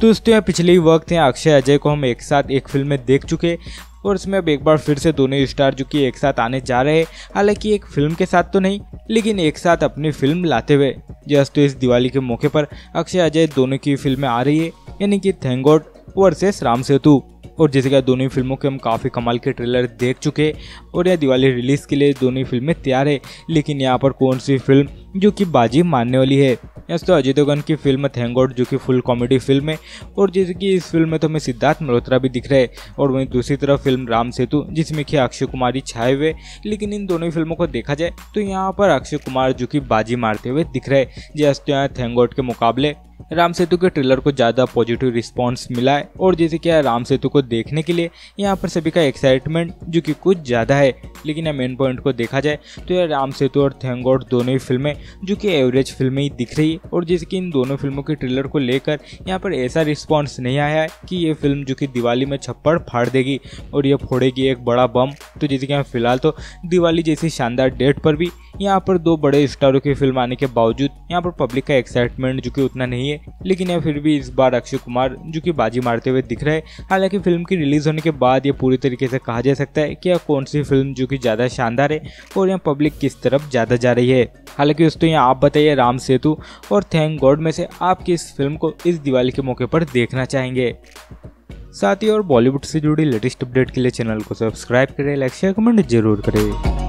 दोस्तों, यहाँ पिछले ही वक्त हैं अक्षय अजय को हम एक साथ एक फ़िल्म में देख चुके और इसमें अब एक बार फिर से दोनों स्टार जो कि एक साथ आने जा रहे हैं, हालाँकि एक फ़िल्म के साथ तो नहीं, लेकिन एक साथ अपनी फ़िल्म लाते हुए, जस्ट तो इस दिवाली के मौके पर अक्षय अजय दोनों की फ़िल्में आ रही है, यानी कि thank God versus Ram Setu और जैसे कि दोनों फ़िल्मों के हम काफ़ी कमाल के ट्रेलर देख चुके और यह दिवाली रिलीज़ के लिए दोनों फ़िल्में तैयार है, लेकिन यहाँ पर कौन सी फ़िल्म जो कि बाजी मानने वाली है यस तो अजय देवगन की फ़िल्म थैंक गॉड जो कि फुल कॉमेडी फ़िल्म है, और जैसे कि इस फ़िल्म में तो हमें सिद्धार्थ मल्होत्रा भी दिख रहे हैं, और वहीं दूसरी तरफ़ फ़िल्म राम सेतु, जिसमें कि अक्षय कुमार छाए हुए लेकिन इन दोनों फ़िल्मों को देखा जाए तो यहाँ पर अक्षय कुमार जो कि बाजी मारते हुए दिख रहे जैसे तो यहाँ थैंक गॉड के मुकाबले राम सेतु के ट्रेलर को ज़्यादा पॉजिटिव रिस्पांस मिला है, और जैसे क्या राम सेतु को देखने के लिए यहाँ पर सभी का एक्साइटमेंट जो कि कुछ ज़्यादा है लेकिन यह मेन पॉइंट को देखा जाए तो यह राम सेतु और थैंक गॉड दोनों ही फ़िल्में, जो कि एवरेज फ़िल्में ही दिख रही है। और जैसे कि इन दोनों फ़िल्मों के ट्रेलर को लेकर यहाँ पर ऐसा रिस्पॉन्स नहीं आया है कि ये फ़िल्म जो कि दिवाली में छप्पड़ फाड़ देगी और यह फोड़ेगी एक बड़ा बम। तो जैसे कि फ़िलहाल तो दिवाली जैसी शानदार डेट पर भी यहाँ पर दो बड़े स्टारों की फ़िल्म आने के बावजूद यहाँ पर पब्लिक का एक्साइटमेंट जो कि उतना नहीं है। लेकिन यह फिर भी इस बार अक्षय कुमार जो कि बाजी मारते हुए दिख रहे हैं। हालाँकि फ़िल्म की रिलीज़ होने के बाद ये पूरी तरीके से कहा जा सकता है कि यह कौन सी फ़िल्म जो कि ज़्यादा शानदार है और यहाँ पब्लिक किस तरफ़ ज़्यादा जा रही है। हालाँकि दोस्तों, यहाँ आप बताइए राम सेतु और थैंक गॉड में से आप किस फ़िल्म को इस दिवाली के मौके पर देखना चाहेंगे। साथ ही और बॉलीवुड से जुड़ी लेटेस्ट अपडेट के लिए चैनल को सब्सक्राइब करें, लाइक, शेयर, कमेंट ज़रूर करें।